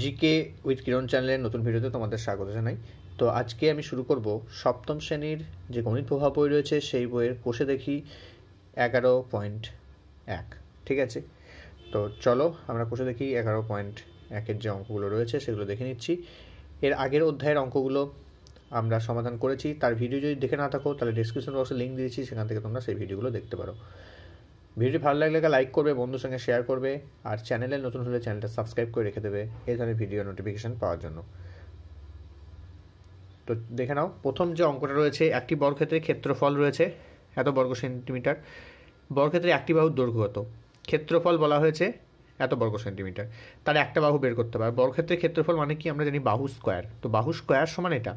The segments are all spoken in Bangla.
জিকে উইথ কিরণ চ্যানেলের নতুন ভিডিওতে তোমাদের স্বাগত জানাই। তো আজকে আমি শুরু করব সপ্তম শ্রেণির যে গণিত প্রভাব বই রয়েছে, সেই বইয়ের কোষে দেখি এগারো পয়েন্ট এক, ঠিক আছে? তো চলো আমরা কোষে দেখি এগারো পয়েন্ট একের যে অঙ্কগুলো রয়েছে, সেগুলো দেখে নিচ্ছি। এর আগের অধ্যায়ের অঙ্কগুলো আমরা সমাধান করেছি। তার ভিডিও যদি দেখে না থাকো, তাহলে ডিসক্রিপশন বক্সে লিঙ্ক দিয়েছি, সেখান থেকে তোমরা সেই ভিডিওগুলো দেখতে পারো। ভিডিওটি ভালো লাগলে লাইক করবে, বন্ধুর সঙ্গে শেয়ার করবে, আর চ্যানেলে নতুন হলে চ্যানেলটা সাবস্ক্রাইব করে রেখে দেবে, এই ধরনের ভিডিও নোটিফিকেশান পাওয়ার জন্য। তো দেখে নাও, প্রথম যে অঙ্কটা রয়েছে, একটি বর্গক্ষেত্রে ক্ষেত্রফল রয়েছে, এত বর্গ সেন্টিমিটার বর্গক্ষেত্রে একটি বাহুর দৈর্ঘ্য কত? ক্ষেত্রফল বলা হয়েছে, এত বর্গ সেন্টিমিটার তার একটা বাহু বের করতে হবে। আর বর্গক্ষেত্রের ক্ষেত্রফল মানে কি? আমরা জানি বাহু স্কোয়ার তো বাহু স্কোয়ার সমান এটা।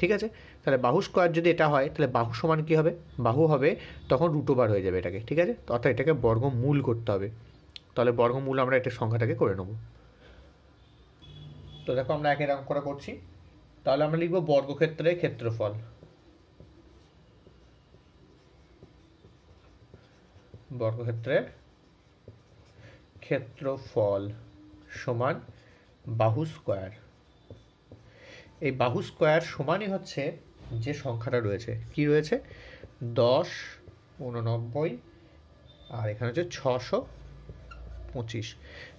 ঠিক আছে? তাহলে বাহু স্কোয়ার যদি এটা হয়, তাহলে বাহু সমান কী হবে? বাহু হবে, তখন রুট ওভার হয়ে যাবে এটাকে, ঠিক আছে? অর্থাৎ এটাকে বর্গমূল করতে হবে। তাহলে বর্গমূল আমরা এটা সংখ্যাটাকে করে নেব। তো দেখো আমরা একের অঙ্কটা করছি। তাহলে আমরা লিখব বর্গক্ষেত্রের ক্ষেত্রফল। বর্গক্ষেত্রের ক্ষেত্রফল সমান বাহু স্কোয়ার এই বাহু স্কোয়ার সমানই হচ্ছে যে সংখ্যাটা রয়েছে। কি রয়েছে? দশ, উননব্বই, আর এখানে হচ্ছে ছশো পঁচিশ।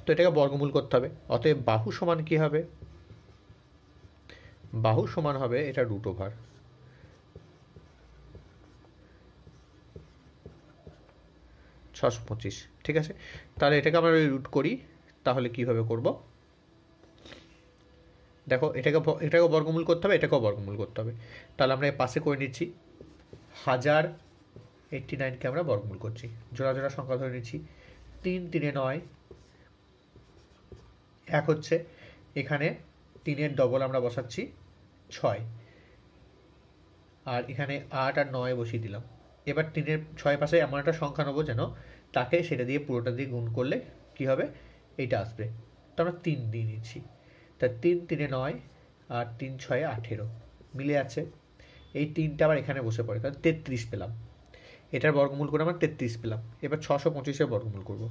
তো এটাকে বর্গমূল করতে হবে। অতএব বাহু সমান কি হবে? বাহু সমান হবে এটা রুট ওভার ছশো পঁচিশ, ঠিক আছে? তাহলে এটাকে আমরা রুট করি, তাহলে কীভাবে করব? দেখো, এটাকে এটাকেও বর্গমূল করতে হবে, এটাকেও বর্গমূল করতে হবে। তাহলে আমরা পাশে করে নিচ্ছি। হাজার এইটটি নাইনকে আমরা বর্গমূল করছি। জোড়া জোড়া সংখ্যা ধরে নিচ্ছি। তিন তিনে নয়। এক হচ্ছে, এখানে তিনের ডবল আমরা বসাচ্ছি, ছয়। আর এখানে আট আর নয় বসিয়ে দিলাম। এবার তিনের ছয় পাশে এমন একটা সংখ্যা নেব যেন তাকে সেটা দিয়ে পুরোটা দিয়ে গুণ করলে কি হবে? এইটা আসবে। তো আমরা তিন দিয়ে নিচ্ছি। তা তিন তিনে নয় আর তিন ছয়ে আঠেরো। মিলে আছে। এই তিনটা আবার এখানে বসে পড়ে। তাহলে তেত্রিশ পেলাম। এটার বর্গমূল করে আমরা তেত্রিশ পেলাম। এবার ছশো পঁচিশে বর্গমূল করব।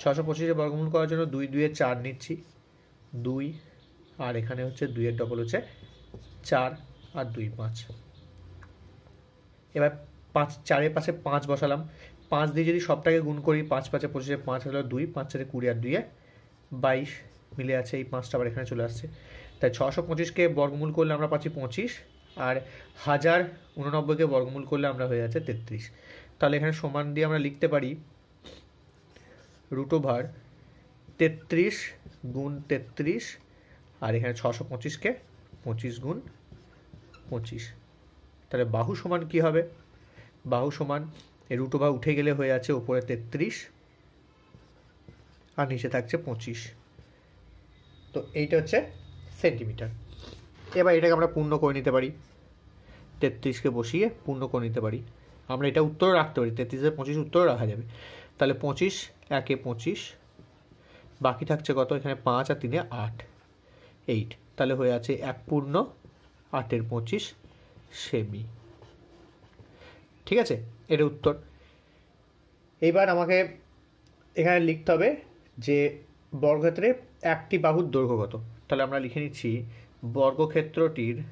ছশো পঁচিশে বর্গমূল করার জন্য দুই দুয়ে চার নিচ্ছি। দুই আর এখানে হচ্ছে দুইয়ের ডবল হচ্ছে চার আর দুই পাঁচ। এবার পাঁচ, চারের পাশে পাঁচ বসালাম। পাঁচ দিয়ে যদি সবটাকে গুণ করি, পাঁচ, পাঁচে পঁচিশে পাঁচ হলো দুই, পাঁচ চারে কুড়ি আর দুইয়ে বাইশ। মিলে আছে, এই পাঁচটা আবার এখানে চলে আসছে। তাই ছশো পঁচিশকে বর্গমূল করলে আমরা পাচ্ছি পঁচিশ, আর হাজার উননব্বইকে বর্গমূল করলে আমরা হয়ে যাচ্ছে তেত্রিশ। তাহলে এখানে সমান দিয়ে আমরা লিখতে পারি রুট ওভার তেত্রিশ গুণ তেত্রিশ, আর এখানে ছশো পঁচিশকে পঁচিশ গুণ পঁচিশ। তাহলে বাহু সমান কি হবে? বাহু সমান রুট ওভার উঠে গেলে হয়ে আছে উপরে তেত্রিশ, আর নিচে থাকছে পঁচিশ। তো এইটা হচ্ছে সেন্টিমিটার এবার এটাকে আমরা পূর্ণ করে নিতে পারি। তেত্রিশকে বসিয়ে পূর্ণ করে নিতে পারি। আমরা এটা উত্তর রাখতে পারি। তেত্রিশে পঁচিশ উত্তর রাখা যাবে। তাহলে পঁচিশ, একে পঁচিশ, বাকি থাকছে কত? এখানে পাঁচ আর তিনে আট। এইট। তাহলে হয়ে আছে এক পূর্ণ, আটের পঁচিশ, সেমি। ঠিক আছে? এটা উত্তর। এইবার আমাকে এখানে লিখতে হবে যে বর্গক্ষেত্রে একটি বাহুর দৈর্ঘ্য কত? তাহলে আমরা লিখে নিচ্ছি বর্গক্ষেত্রটির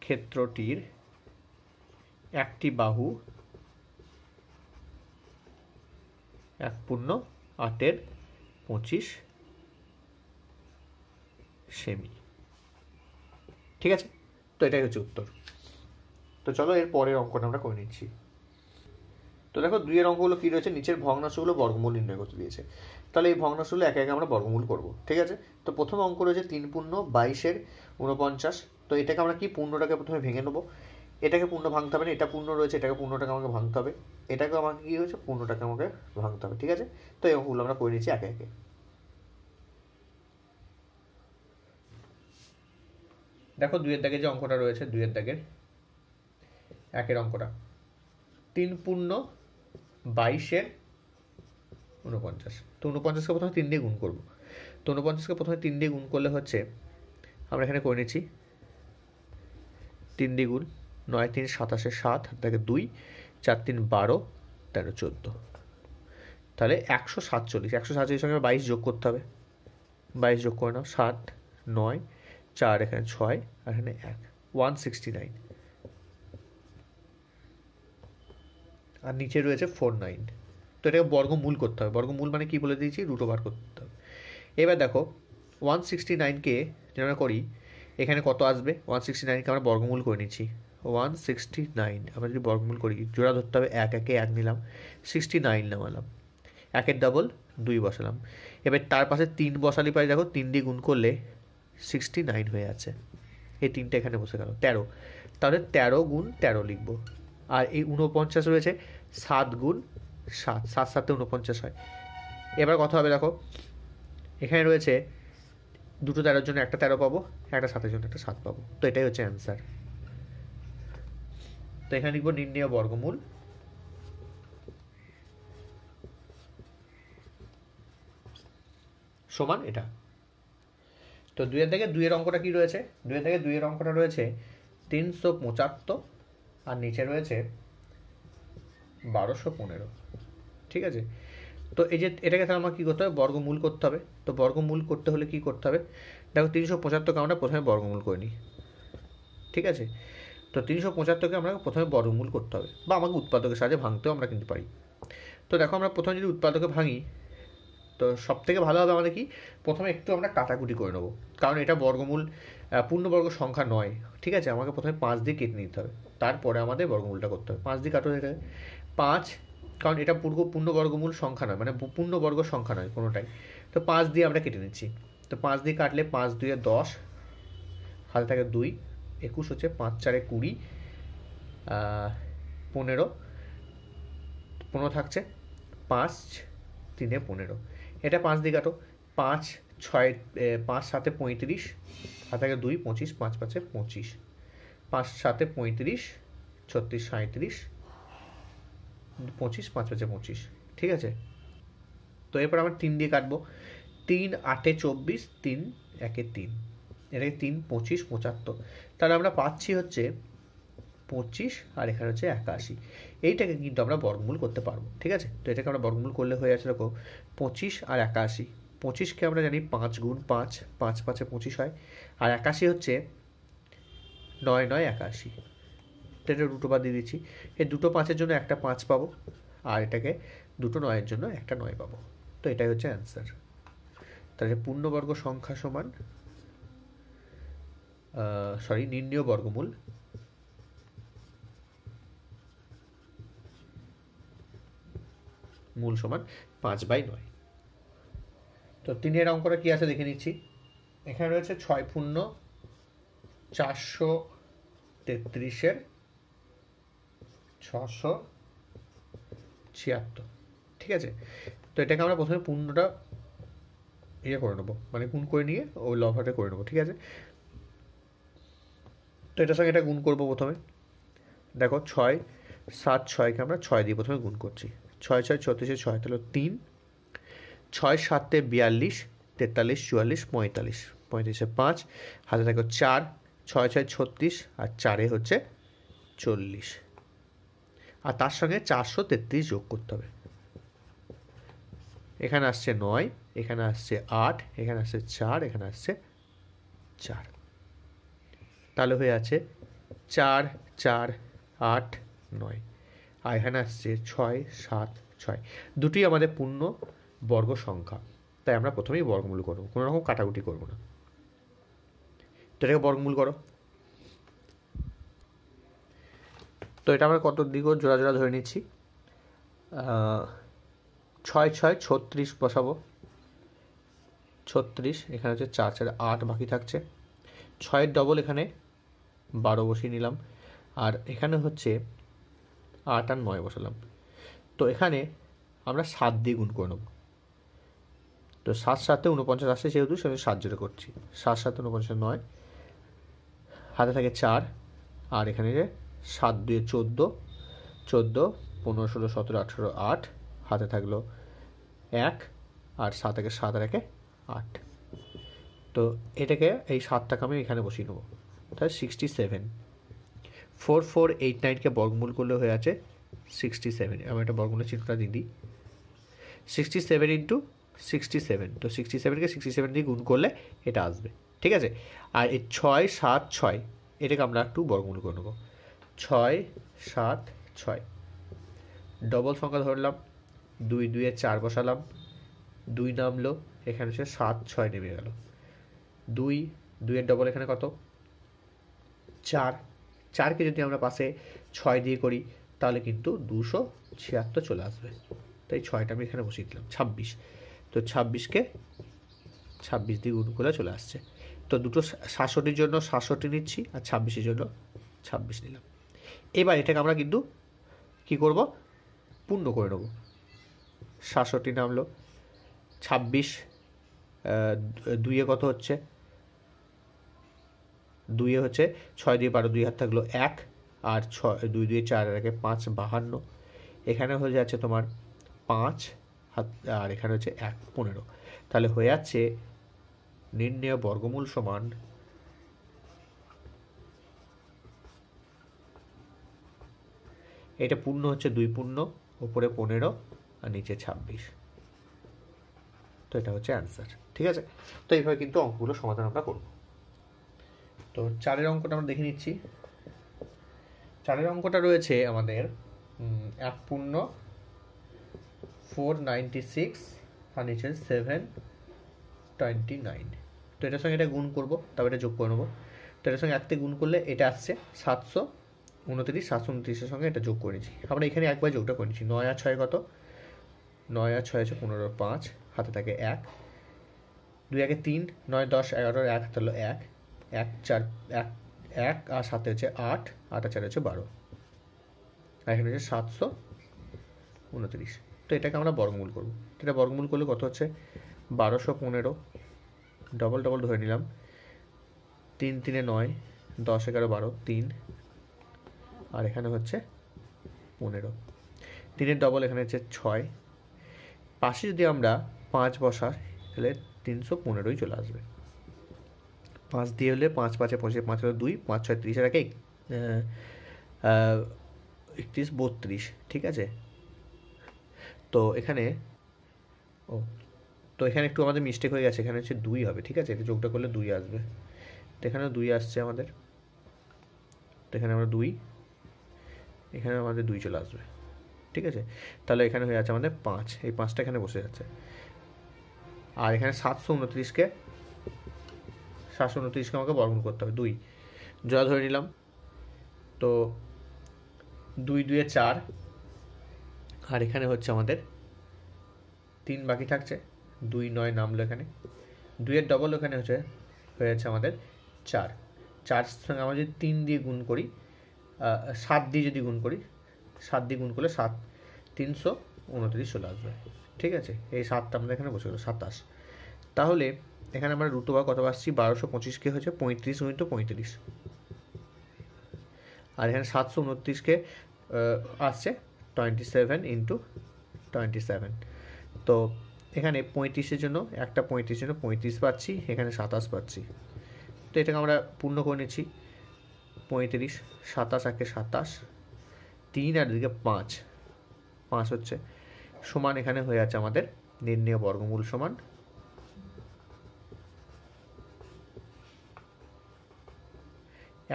ক্ষেত্রটির একটি বাহু এক পূর্ণ আটের পঁচিশ সেমি। ঠিক আছে? তো এটাই হচ্ছে উত্তর। তো চলো এর পরের অঙ্কটা আমরা করে নিচ্ছি। তো দেখো দুইয়ের অঙ্কগুলো কী রয়েছে? নিচের ভগ্নাংশগুলো বর্গমূল নির্ণয় করতে দিয়েছে। তাহলে এই ভগ্নাংশগুলো একে একে আমরা বর্গমূল করব, ঠিক আছে? তো প্রথম অঙ্ক রয়েছে তিন পূর্ণ বাইশের উনপঞ্চাশ তো এটাকে আমরা কি পূর্ণটাকে প্রথমে ভেঙে নেব? এটাকে পূর্ণ ভাঙতে হবে না, এটা পূর্ণ রয়েছে, এটাকে পূর্ণটাকে আমাকে ভাঙতে হবে। এটাকে আমাকে কী হয়েছে? পূর্ণটাকে আমাকে ভাঙতে হবে, ঠিক আছে? তো এই অঙ্কগুলো আমরা করে নিচ্ছি একে একে। দেখো দুইয়ের দাগে যে অঙ্কটা রয়েছে, দুইয়ের দাগের, একের অঙ্কটা। তিন পূর্ণ বাইশের উনপঞ্চাশ তো উনপঞ্চাশকে প্রথমে তিন দিয়ে গুণ করব। তো উনপঞ্চাশকে প্রথমে তিন দিয়ে গুণ করলে হচ্ছে, আমরা এখানে করে নিচ্ছি, তিন দ্বিগুণ নয় তিন সাতাশে সাত, তাকে দুই, চার তিন বারো, তেরো চোদ্দ। তাহলে একশো সাতচল্লিশ একশো সাতচল্লিশ সঙ্গে বাইশ যোগ করতে হবে। বাইশ যোগ করে নাও, সাত, নয়, চার এখানে ছয়, আর এখানে এক, ওয়ান সিক্সটি নাইন। আর নিচে রয়েছে ফোর নাইন তো এটাকে বর্গমূল করতে হবে। বর্গমূল মানে কি বলে দিয়েছি? রুট ওভার করতে হবে। এবার দেখো ওয়ান সিক্সটি নাইনকে আমরা করি, এখানে কত আসবে? ওয়ান সিক্সটি নাইনকে আমরা বর্গমূল করে নিচ্ছি। ওয়ান সিক্সটি নাইন আমরা যদি বর্গমূল করি, জোড়া ধরতে হবে এক, একে এক নিলাম। সিক্সটি নাইন নামালাম। একের ডাবল দুই বসালাম। এবার তার পাশে তিন বসালি পাই, দেখো, তিন দিয়ে গুণ করলে সিক্সটি নাইন হয়ে আছে। এই তিনটে এখানে বসে গেল। তেরো। তাহলে তেরো গুণ তেরো লিখব। আর এই উনপঞ্চাশ রয়েছে, সাত গুণ সাত সাত সাতে উনপঞ্চাশ হয়। এবার কথা হবে দেখো, এখানে রয়েছে দুটো তেরোর জন্য একটা তেরো পাবো, একটা সাতের জন্য একটা সাত পাবো। তো এটাই হচ্ছে অ্যান্সার তো এখানে লিখব নির্ণয় বর্গমূল। সমান এটা। তো দুইয়ের থেকে দুইয়ের অঙ্কটা কি রয়েছে? দুইয়ের থেকে দুইয়ের অঙ্কটা রয়েছে তিনশো পঁচাত্তর আর নিচে রয়েছে বারোশো পনেরো। ঠিক আছে? তো এই যে এটাকে তাহলে আমাকে কী করতে হবে? বর্গমূল করতে হবে। তো বর্গমূল করতে হলে কি করতে হবে? দেখো, তিনশো পঁচাত্তরকে আমরা প্রথমে বর্গমূল করে নিই। ঠিক আছে? তো তিনশো পঁচাত্তরকে আমরা প্রথমে বর্গমূল করতে হবে। বা আমাকে উৎপাদকের সাহায্যে ভাঙতেও আমরা কিন্তু পারি। তো দেখো, আমরা প্রথমে যদি উৎপাদকে ভাঙি, তো সব থেকে ভালো হবে আমাদের কি? প্রথমে একটু আমরা কাটাকুটি করে নেব। কারণ এটা বর্গমূল পূর্ণবর্গ সংখ্যা নয়। ঠিক আছে? আমাকে প্রথমে পাঁচ দিয়ে কেটে নিতে হবে। তারপরে আমাদের বর্গমূলটা করতে হবে। পাঁচ দিয়ে কাটো এটা পাঁচ, কারণ এটা পূর্ব পূর্ণবর্গমূল সংখ্যা নয় মানে পূর্ণবর্গ সংখ্যা নয় কোনোটাই। তো পাঁচ দিয়ে আমরা কেটে নিচ্ছি। তো পাঁচ দিয়ে কাটলে পাঁচ দুয়ে দশ, হাতে থাকে দুই, একুশ হচ্ছে পাঁচ চারে কুড়ি পনেরো পনেরো থাকছে, পাঁচ তিনে পনেরো। এটা পাঁচ দিয়ে কাটো। পাঁচ ছয় পাঁচ সাতে পঁয়ত্রিশ, হাতে থাকে দুই, পঁচিশ, পাঁচ পাঁচে পঁচিশ। পাঁচ সাতে পঁয়ত্রিশ, ছত্রিশ সাঁত্রিশ পঁচিশ, পাঁচ পাঁচে পঁচিশ। ঠিক আছে? তো এরপর আমরা তিন দিয়ে কাটবো। তিন আটে চব্বিশ, তিন একে তিন। এটাকে তিন পঁচিশ, পঁচাত্তর। তাহলে আমরা পাচ্ছি হচ্ছে পঁচিশ আর এখানে হচ্ছে একাশি। এইটাকে কিন্তু আমরা বর্গমূল করতে পারব। ঠিক আছে? তো এটাকে আমরা বর্গমূল করলে হয়ে যাচ্ছে দেখো পঁচিশ আর একাশি। পঁচিশকে আমরা জানি পাঁচ গুণ পাঁচ পাঁচ পাঁচে পঁচিশ হয়। আর একাশি হচ্ছে নয় নয় একাশি। এটা দুটো বাদ দিয়ে দিচ্ছি। এই দুটো পাঁচের জন্য একটা পাঁচ পাবো আর এটাকে দুটো নয়ের জন্য একটা নয় পাবো। তো এটাই হচ্ছে অ্যান্সার তাহলে পূর্ণবর্গ সংখ্যা সমান সরি নির্ণীয় বর্গমূল মূল সমান পাঁচ বাই নয়। তো তিনের অঙ্কটা কী আছে দেখে নিচ্ছি। এখানে রয়েছে ছয় পূর্ণ চারশো তেত্রিশের ছশো ছিয়াত্তর। ঠিক আছে? তো এটাকে আমরা প্রথমে পূর্ণটা ইয়ে করে নেব মানে গুণ করে নিয়ে ওই লভারটা করে নেব, ঠিক আছে? তো এটার সঙ্গে এটা গুণ করব প্রথমে। দেখো, ছয়, সাত, ছয়কে আমরা ছয় দিয়ে প্রথমে গুণ করছি। ছয় ছয়, ছত্রিশে ছয়, তাহলে তিন। ছয়, সাতে বিয়াল্লিশ, তেতাল্লিশ, চুয়াল্লিশ, পঁয়তাল্লিশ। পঁয়ত্রিশে পাঁচ, হাতে দেখো চার ছয় ছয় ছত্রিশ আর চারে হচ্ছে চল্লিশ। আর তার সঙ্গে চারশো তেত্রিশ যোগ করতে হবে। এখানে আসছে নয়, এখানে আসছে আট, এখানে আসছে চার, এখানে আসছে চার। তাহলে হয়ে আছে চার চার, আট, নয়। আর এখানে আসছে ছয়, সাত, ছয়। দুটি আমাদের পূর্ণ বর্গ সংখ্যা। তাই আমরা প্রথমেই বর্গমূল করব। কোনো রকম কাটাকুটি করব না। এটাকে বর্গমূল করো। তো এটা আমরা কত দিকেও জোড়া জোড়া ধরে নিচ্ছি। ছয় ছয়, ছত্রিশ বসাবো। ছত্রিশ, এখানে হচ্ছে চার চার, আট বাকি থাকছে। ছয়ের ডবল এখানে বারো বসিয়ে নিলাম। আর এখানে হচ্ছে আট আর নয় বসালাম। তো এখানে আমরা সাত দিয়ে গুণ করে নেব। তো সাত সাতে উনপঞ্চাশ আসছে যেহেতু সেহেতু সাত জোরে করছি। সাত সাতে উনপঞ্চাশ নয়। হাতে থাকে চার, আর এখানে যে সাত দুয়ে চোদ্দ চোদ্দ, পনেরো, ষোলো, সতেরো, আঠেরো, আট, হাতে থাকল এক, আর সাত একে সাত আর একে আট। তো এটাকে এই সাতটাকে আমি এখানে বসিয়ে নেব। তাহলে sixty seven four four eight নাইনকে বর্গমূল করলে হয়ে আছে সিক্সটি সেভেন আমি একটা বর্গমূলের চিত্রটা দিয়ে দিই। Sixty seven into sixty seven তো সিক্সটি সেভেনকে সিক্সটি সেভেন দিয়ে গুণ করলে এটা আসবে। ঠিক আছে? আর এই ছয় সাত ছয়, এটাকে আমরা একটু বর্গমূল করে নেব। ছয় সাত ছয়। ডবল সংখ্যা ধরলাম দুই দুইয়ে চার বসালাম। দুই নামলো, এখানে সে সাত ছয় নেমে গেল। দুই দুইয়ের ডবল এখানে কত? চার। চারকে যদি আমরা পাশে ছয় দিয়ে করি, তাহলে কিন্তু দুশো ছিয়াত্তর চলে আসবে। তাই ছয়টা আমি এখানে বসিয়ে দিলাম, ছাব্বিশ। তো ছাব্বিশকে ছাব্বিশ দিয়ে গুণ করে চলে আসছে। তো দুটো সাতষট্টির জন্য সাতষট্টি নিচ্ছি আর ছাব্বিশের জন্য ছাব্বিশ নিলাম। এবার এটাকে আমরা কিন্তু কি করব? পূর্ণ করে নেব। সাতষট্টি নামলো, ছাব্বিশ দুইয়ে কত হচ্ছে? দুইয়ে হচ্ছে ছয় দিয়ে বারো, দুই হাত থাকল এক আর ছয়, দুই দুই চার একে পাঁচ, বাহান্ন। এখানে হয়ে যাচ্ছে তোমার পাঁচ হাত, আর এখানে হচ্ছে এক, পনেরো। তাহলে হয়ে যাচ্ছে নির্ণয় বর্গমূল সমান এটা পূর্ণ হচ্ছে দুই পূর্ণ, ওপরে পনেরো আর নিচে ছাব্বিশ। তো এটা হচ্ছে অ্যান্সার ঠিক আছে? তো এইভাবে কিন্তু অঙ্কগুলো সমাধান আমরা করব। তো চারের অঙ্কটা আমরা দেখে নিচ্ছি। চারের অঙ্কটা রয়েছে আমাদের এক পূর্ণ ফোর নাইনটি সিক্স আর নিচে সেভেন টোয়েন্টি নাইন তো এটার সঙ্গে এটা গুণ করব, তারপর এটা যোগ করে নেব। তো এটার সঙ্গে একতে গুণ করলে এটা আসছে সাতশো উনত্রিশ, সাতশো উনত্রিশের সঙ্গে এটা যোগ করে নিচ্ছি। আমরা এখানে একবার যোগটা করে নিচ্ছি। নয় আর ছয় কত? নয় আর ছয় আছে পনেরো, পাঁচ, হাতে থাকে এক। দুই একে তিন, নয়, দশ, এগারো, এক, হাতে হলো এক। এক, চার, এক এক, আর সাথে হচ্ছে আট আট আর চার হচ্ছে বারো। আর এখানে হচ্ছে সাতশো উনত্রিশ। তো এটাকে আমরা বর্গমূল করব। এটা বর্গমূল করলে কত হচ্ছে? বারোশো পনেরো। ডবল ডবল ধরে নিলাম। তিন, তিনে নয়, দশ, এগারো, বারো, তিন। আর এখানে হচ্ছে পনেরো। তিনের ডবল এখানে হচ্ছে ছয়। পাশে যদি আমরা পাঁচ বসাই, তাহলে তিনশো পনেরোই চলে আসবে। পাঁচ দিয়ে হলে পাঁচ, পাঁচে পঁচিশে, পাঁচ হলো দুই, পাঁচ, ছয় ত্রিশের আগে একত্রিশ, বত্রিশ, ঠিক আছে? তো এখানে, ও তো এখানে একটু আমাদের মিস্টেক হয়ে গেছে, এখানে হচ্ছে দুই হবে, ঠিক আছে? এটা যোগটা করলে দুই আসবে। তো এখানেও দুই আসছে আমাদের। তো এখানে আমরা দুই এখানে আমাদের দুই চলে আসবে, ঠিক আছে? তাহলে এখানে হয়ে যাচ্ছে আমাদের পাঁচ, এই পাঁচটা এখানে বসে যাচ্ছে। আর এখানে সাতশো উনত্রিশকে সাতশো উনত্রিশকে আমাকে বর্গন করতে হবে, দুই। জয়া ধরে নিলাম, তো দুই, দুয়ে চার, আর এখানে হচ্ছে আমাদের তিন বাকি থাকছে। দুই নয় নামলো এখানে। দুইয়ের ডবল এখানে হচ্ছে হয়ে যাচ্ছে আমাদের চার। চার সঙ্গে আমরা যদি তিন দিয়ে গুণ করি সাত দিয়ে যদি গুণ করি, সাত দিয়ে গুণ করলে সাত, তিনশো উনত্রিশ চলে আসবে। ঠিক আছে? এই সাতটা আমাদের এখানে বসে গেলো, সাতাশ। তাহলে এখানে আমরা রুটোবার কত পাচ্ছি? বারোশো পঁচিশকে হচ্ছে পঁয়ত্রিশ গুণিত পঁয়ত্রিশ। আর এখানে সাতশো উনত্রিশকে আসছে twenty seven into twenty seven তো এখানে পঁয়ত্রিশের জন্য, একটা পঁয়ত্রিশের জন্য পঁয়ত্রিশ পাচ্ছি, এখানে সাতাশ পাচ্ছি। তো এটাকে আমরা পূর্ণ করে নিচ্ছি। পঁয়ত্রিশ, সাতাশ একে সাতাশ, তিন আর দিকে পাঁচ। পাঁচ হচ্ছে সমান এখানে হয়ে আছে আমাদের নির্ণয় বর্গমূল সমান।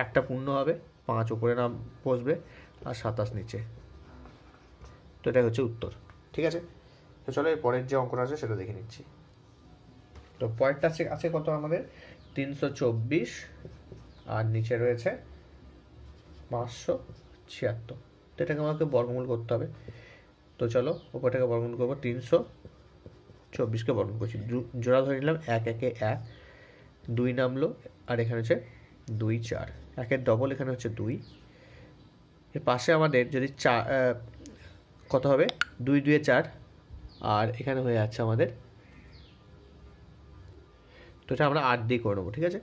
একটা পূর্ণ হবে, পাঁচ উপরে নাম বসবে, আর সাতাশ নিচে। তো এটাই হচ্ছে উত্তর, ঠিক আছে? তো চলো এর পরের যে অঙ্কটা আছে সেটা দেখে নিচ্ছি। তো পরেরটা আছে আছে কত আমাদের? তিনশো চব্বিশ, আর নিচে রয়েছে পাঁচশো ছিয়াত্তর। তো এটাকে আমাকে বর্গমূল করতে হবে। তো চলো, উপরটাকে বর্গমূল করব, তিনশো চব্বিশকে বর্গমূল করছি। জোড়া ধরে নিলাম, এক, একে এক, দুই নামলো, আর এখানে হচ্ছে দুই, চার। একের ডবল এখানে হচ্ছে দুই। এর পাশে আমাদের যদি চা কত হবে? দুই দুয়ে চার। আর এখানে হয়ে যাচ্ছে আমাদের তো এটা আমরা আট দিয়ে করে নেব, ঠিক আছে?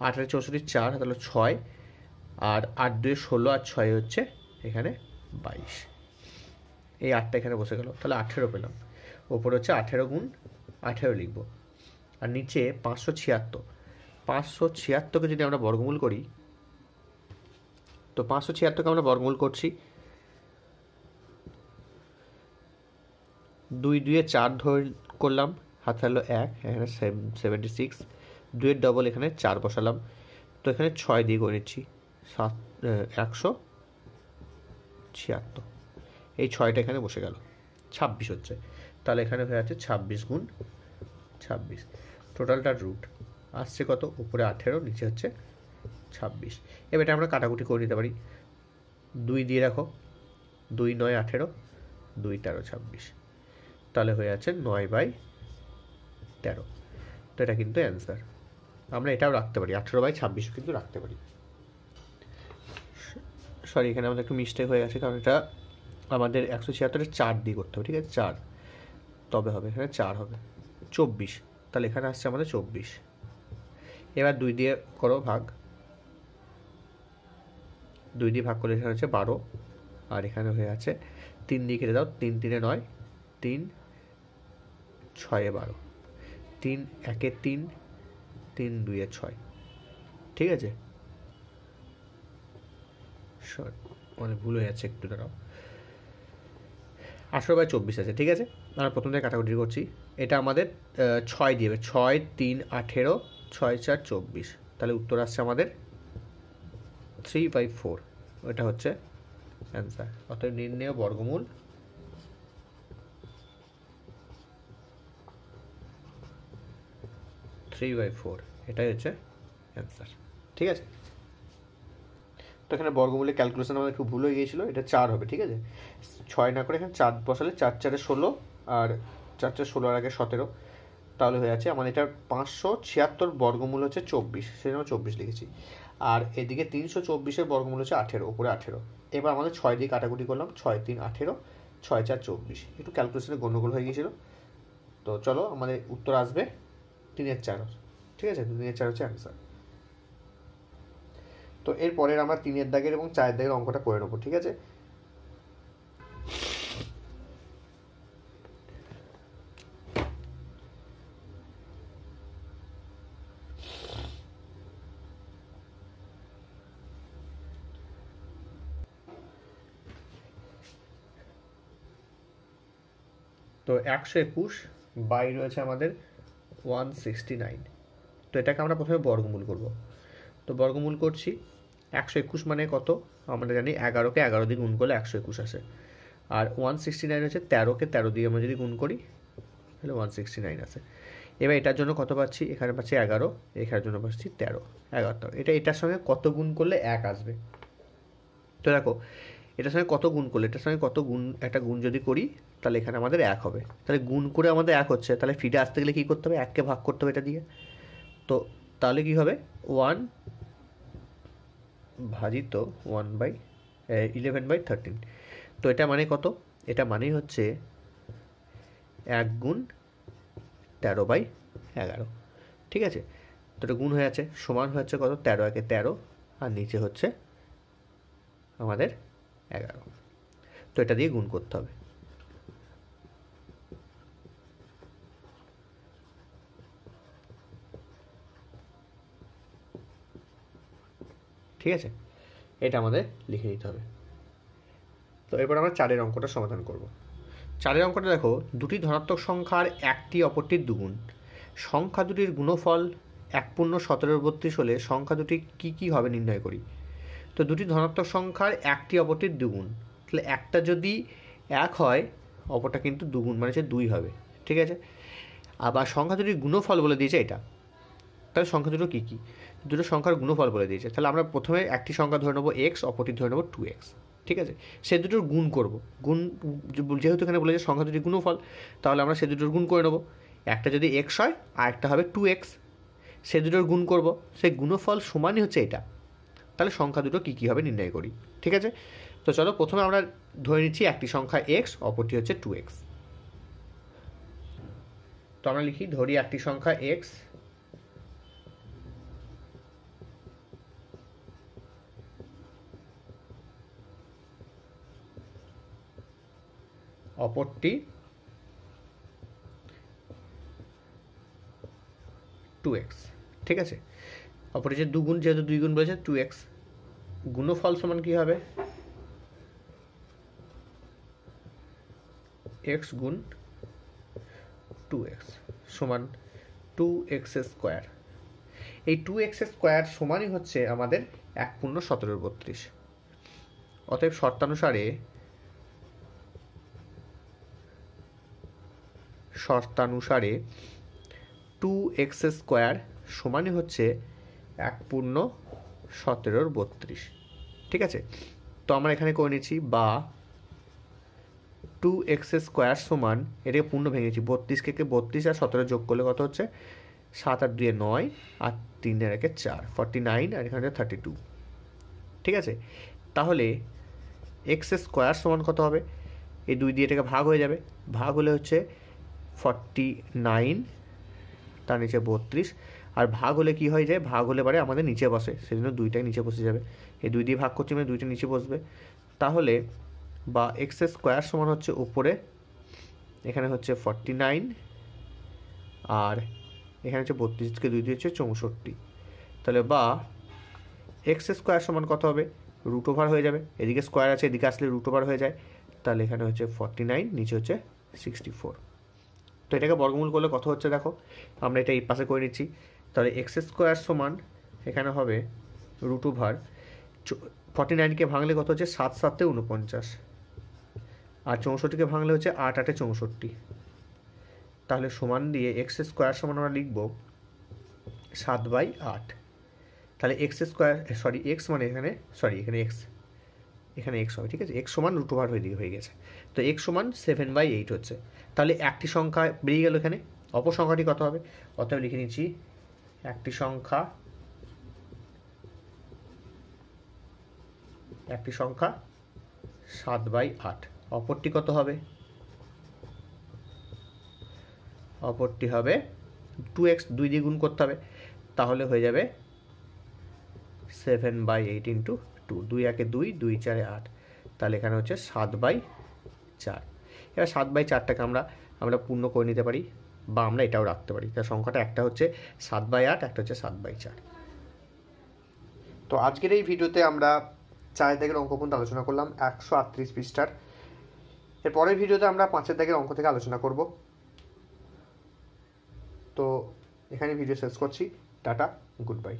আটের চৌষট্টি চার, তাহলে ছয়, আর আট দুয়ে ষোলো আর ছয় হচ্ছে এখানে বাইশ। এই আটটা এখানে বসে গেল, তাহলে আঠেরো পেলাম। ওপরে হচ্ছে আঠেরো গুণ আঠেরো লিখব। আর নিচে পাঁচশো ছিয়াত্তর। পাঁচশো ছিয়াত্তরকে যদি আমরা বর্গমূল করি, তো পাঁচশো ছিয়াত্তরকে আমরা বর্গমূল করছি দুই দুয়ে চার ধর করলাম, হাতে হলো এক, এখানে সেভেন্টি সিক্স দুয়ের ডবল এখানে চার বসালাম। তো এখানে ছয় দিয়ে করে সাত একশো ছিয়াত্তর। এই ছয়টা এখানে বসে গেল, ছাব্বিশ হচ্ছে। তাহলে এখানে হয়ে আছে ছাব্বিশ গুণ ছাব্বিশ। টোটালটার রুট আসছে কত? উপরে আঠেরো, নিচে হচ্ছে ছাব্বিশ। এবার এটা আমরা কাটাকুটি করে নিতে পারি। দুই দিয়ে রাখো, দুই নয় আঠেরো, দুই তেরো, ছাব্বিশ। তাহলে হয়ে আছে নয় বাই তেরো। তো এটা কিন্তু অ্যান্সার আমরা এটাও রাখতে পারি, আঠেরো বাই ছাব্বিশও কিন্তু রাখতে পারি। সরি এখানে আমাদের একটু মিস্টেক হয়ে গেছে, কারণ এটা আমাদের একশো ছিয়াত্তরের চার দিয়ে করতে হবে, ঠিক আছে? চার। তবে হবে, এখানে চার হবে। চব্বিশ। তাহলে এখানে আসছে আমাদের চব্বিশ। এবার দুই দিয়ে করো ভাগ। দুই দিয়ে ভাগ করলে এখানে হচ্ছে বারো, আর এখানে হয়ে আছে তিন দিয়ে কেটে দাও, তিন তিনে নয়, তিন ছয়ে বারো। তিন একে তিন তিন দুইয়ে ছয়। ঠিক আছে? মানে ভুল হয়ে যাচ্ছে একটু, দাঁড়াও। আঠেরো বাই চব্বিশ আছে, ঠিক আছে? আমরা প্রথম থেকে কাটাকুটি করছি। এটা আমাদের ছয় দিবে ছয়, তিন, আঠেরো, ছয়, চার, চব্বিশ। তাহলে উত্তর আসছে আমাদের থ্রি বাই ফোর ওটা হচ্ছে অ্যান্সার অর্থাৎ নির্ণয় বর্গমূল থ্রি বাই ফোর এটাই হচ্ছে অ্যান্সার ঠিক আছে? তো এখানে বর্গমূলের ক্যালকুলেশন আমাদের একটু ভুল হয়ে গিয়েছিল, এটা চার হবে, ঠিক আছে? ছয় না করে এখানে চার বসালে চার, চারে ষোলো, আর চার চার ষোলোর আগে সতেরো, তাহলে হয়ে যাচ্ছে আমাদের এটার পাঁচশো ছিয়াত্তর বর্গমূল হচ্ছে চব্বিশ সেই জন্য চব্বিশ লিখেছি। আর এদিকে তিনশো চব্বিশের বর্গমূল হচ্ছে আঠেরো, উপরে আঠেরো। এবার আমাদের ছয় দিয়ে কাটাকুটি করলাম, ছয়, তিন, আঠেরো, ছয়, চার, চব্বিশ। একটু ক্যালকুলেশনে গণ্ডগোল হয়ে গিয়েছিল। তো চলো, আমাদের উত্তর আসবে। তিনের চার ঠিক আছে? তিনের চার হচ্ছে অ্যান্সার তো এরপরের আমরা তিনের দাগের এবং চারের দাগের অঙ্কটা করে নেব, ঠিক আছে? তো একশো একুশ, বাই রয়েছে আমাদের ওয়ান সিক্সটি নাইন তো এটাকে আমরা প্রথমে বর্গমূল করব। তো বর্গমূল করছি, একশো একুশ মানে কত? আমরা জানি এগারোকে এগারো দিয়ে গুণ করলে একশো একুশ আসে। আর ওয়ান সিক্সটি নাইন হচ্ছে তেরোকে তেরো দিয়ে আমরা যদি গুণ করি, তাহলে ওয়ান সিক্সটি নাইন আসে। এবার এটার জন্য কত পাচ্ছি? এখানে পাচ্ছি এগারো, এখানের জন্য পাচ্ছি তেরো এগারো এটা, এটার সঙ্গে কত গুণ করলে এক আসবে? তো দেখো এটার সঙ্গে কত গুণ করলে? এটার সঙ্গে কত গুণ, একটা গুণ যদি করি, তাহলে এখানে আমাদের এক হবে। তাহলে গুণ করে আমাদের এক হচ্ছে, তাহলে ফিরে আসতে গেলে কী করতে হবে? এককে ভাগ করতে হবে এটা দিয়ে। তো তাহলে কী হবে? ওয়ান ভাজিত one by eleven by thirteen তো এটা মানে কত? এটা মানেই হচ্ছে এক গুণ তেরো বাই এগারো। ঠিক আছে? তো এটা গুণ হয়ে আছে, সমান হচ্ছে কত? তেরো, একে তেরো, আর নিচে হচ্ছে আমাদের এগারো। তো এটা দিয়ে গুণ করতে হবে। ঠিক আছে? এটা আমাদের লিখে দিতে হবে। তো এরপর আমরা চারের অঙ্কটা সমাধান করব। চারের অঙ্কটা দেখো, দুটি ধনাত্মক সংখ্যার একটি অপরটির দুগুণ। সংখ্যা দুটির গুণফল এক পূর্ণ সতেরো বত্রিশ হলে সংখ্যা দুটি কী কী হবে নির্ণয় করি। তো দুটি ধনাত্মক সংখ্যার একটি অপরটির দুগুণ। তাহলে একটা যদি এক হয়, অপরটা কিন্তু দুগুণ মানে হচ্ছে দুই হবে। ঠিক আছে? আবার সংখ্যা দুটির গুণফল বলে দিয়েছে এটা। তাহলে সংখ্যা দুটো কী কী? দুটো সংখ্যার গুণফল বলে দিয়েছে। তাহলে আমরা প্রথমে একটি সংখ্যা ধরে নেব এক্স অপরটি ধরে নেব টু এক্স ঠিক আছে? সে দুটোর গুণ করব। গুণ, যেহেতু এখানে বলেছে সংখ্যা দুটি গুণফল, তাহলে আমরা সে দুটোর গুণ করে নেব। একটা যদি এক্স হয় আর একটা হবে টু এক্স সে দুটোর গুণ করব। সেই গুণফল সমানই হচ্ছে এটা। তাহলে সংখ্যা দুটো কী কী হবে নির্ণয় করি, ঠিক আছে? তো চলো প্রথমে আমরা ধরে নিচ্ছি একটি সংখ্যা এক্স অপরটি হচ্ছে টু এক্স তো আমরা লিখি, ধরি একটি সংখ্যা এক্স অপরটি টু এক্স ঠিক আছে? অপরটি যে দুগুণ যেহেতু দুই গুণ বলেছে টু এক্স গুণফল সমান কী হবে? এক্স গুণ টু এক্স সমান টু এক্স স্কোয়ার এই টু এক্স স্কোয়ার সমানই হচ্ছে আমাদের এক পূর্ণ সতেরো বত্রিশ। অতএব শর্তানুসারে শর্তানুসারে টু এক্স স্কোয়ার সমানই হচ্ছে এক পূর্ণ সতেরোর বত্রিশ। ঠিক আছে? তো আমরা এখানে করে নিচ্ছি বা টু এক্স স্কোয়ার সমান এটাকে পূর্ণ ভেঙেছি বত্রিশকে কে বত্রিশ আর সতেরো যোগ করলে কত হচ্ছে? সাত আর দুয়ে নয় আর তিনের একে চার। ফর্টি নাইন আর এখানে থার্টি টু ঠিক আছে? তাহলে এক্স স্কোয়ার সমান কত হবে? এই দুই দিয়ে এটাকে ভাগ হয়ে যাবে। ভাগ হলে হচ্ছে ফর্টি নাইন তার নিচে বত্রিশ। আর ভাগ হলে কি হয় যায় ভাগ হলে পারে আমাদের নিচে বসে, সেজন্য দুইটাই নিচে বসে যাবে। এই দুই দিয়ে ভাগ করছি মানে দুইটা নিচে বসবে। তাহলে বা এক্স স্কোয়ার সমান হচ্ছে উপরে, এখানে হচ্ছে ফর্টি নাইন আর এখানে হচ্ছে বত্রিশ থেকে দুই দিয়ে হচ্ছে চৌষট্টি। তাহলে বা এক্স স্কোয়ার সমান কত হবে? রুট ওভার হয়ে যাবে। এদিকে স্কোয়ার আছে, এদিকে আসলে রুট ওভার হয়ে যায়। তাহলে এখানে হচ্ছে ফর্টি নাইন নিচে হচ্ছে সিক্সটি ফোর তো এটাকে বর্গমূল করলে কত হচ্ছে দেখো? আমরা এটা এই পাশে করে নিচ্ছি। তাহলে এক্স স্কোয়ার সমান এখানে হবে রুট ওভার ফর্টি নাইনকে ভাঙলে কত হচ্ছে? সাত সাতে উনপঞ্চাশ আর চৌষট্টিকে ভাঙলে হচ্ছে আট আটে চৌষট্টি। তাহলে সমান দিয়ে এক্স স্কোয়ার সমান আমরা লিখব সাত বাই আট। তাহলে এক্স স্কোয়ার সরি এক্স মানে এখানে সরি এখানে এক্স এখানে এক্স হবে, ঠিক আছে? এক্স সমান রুট ওভার হয়ে হয়ে গেছে। তো এক্স সমান সেভেন বাই এইট হচ্ছে। তাহলে একটি সংখ্যা বেরিয়ে গেল এখানে। অপর সংখ্যাটি কত হবে? অতএব লিখে নিচ্ছি একটি সংখ্যা একটি সংখ্যা সাত বাই আট। অপরটি কত হবে? অপরটি হবে টু এক্স দুই দিয়ে গুণ করতে হবে, তাহলে হয়ে যাবে seven by eight into two দুই একে দুই দুই চারে আট। তাহলে এখানে হচ্ছে সাত বাই চার। এবার সাত বাই চারটাকে আমরা আমরা পূর্ণ করে নিতে পারি। বা আমরা এটাও রাখতে পারি। তার সংখ্যাটা একটা হচ্ছে সাত বাই আট, একটা হচ্ছে সাত বাই চার। তো আজকের এই ভিডিওতে আমরা চারের দাগের অঙ্ক পর্যন্ত আলোচনা করলাম, একশো আটত্রিশ পৃষ্ঠার। এর পরের ভিডিওতে আমরা পাঁচের দাগের অঙ্ক থেকে আলোচনা করব। তো এখানে ভিডিও শেষ করছি। টাটা, গুড বাই।